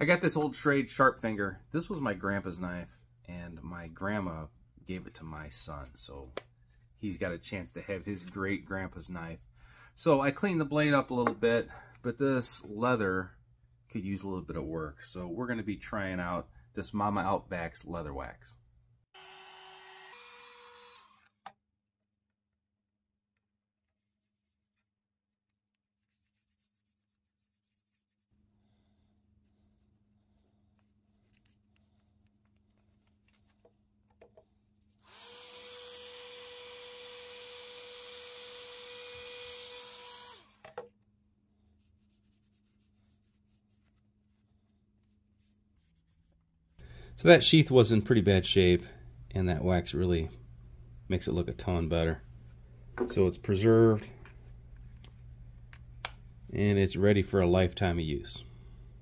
I got this old Schrade Sharpfinger. This was my grandpa's knife, and my grandma gave it to my son. So he's got a chance to have his great grandpa's knife. So I cleaned the blade up a little bit, but this leather could use a little bit of work. So we're going to be trying out this Mama Outback's leather wax. So that sheath was in pretty bad shape, and that wax really makes it look a ton better. So it's preserved, and it's ready for a lifetime of use.